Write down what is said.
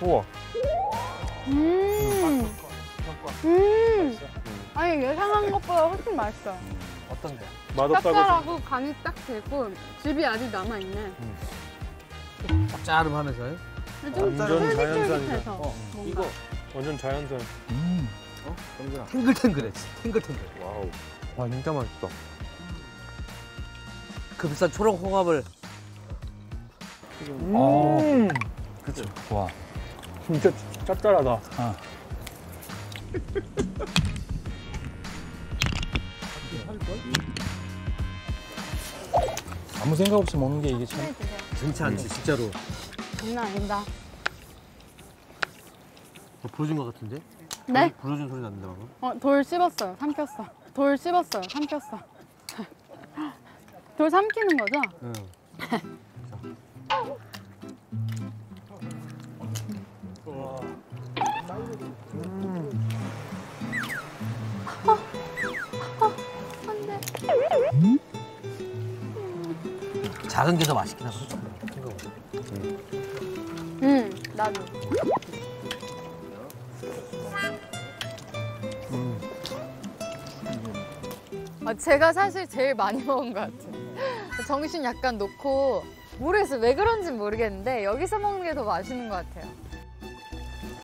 우와. 음. 음. 아니 예상한 것보다 훨씬 맛있어. 어떤데? 맛없다고. 짭짤하고 간이 딱 되고 즙이 아직 남아 있네. 짭짤하면서요? 좀 완전 쫄깃쫄깃해서. 자연산이다. 어, 뭔가. 이거 완전 자연산. 음. 어? 탱글탱글해. 탱글탱글. Wow. 와 진짜 맛있다. 그 비싼 초록 홍합을 어. 그렇죠. 와. 진짜 짭짤하다. 아. 아무 생각 없이 먹는 게 이게 참. 네, 드세요. 괜찮지 않지 진짜로. 장난 아니다. 어, 부러진 것 같은데? 네? 부러진 소리 났는데 방금? 어, 돌 씹었어요. 삼켰어. 돌 씹었어요. 삼켰어. 돌 삼키는 거죠? 응. 작은 게 더 맛있긴 하거든. 생각보다. 응, 나도. 아, 제가 사실 제일 많이 먹은 것 같아요. 정신 약간 놓고 모르겠어요. 왜 그런지 모르겠는데 여기서 먹는 게 더 맛있는 것 같아요.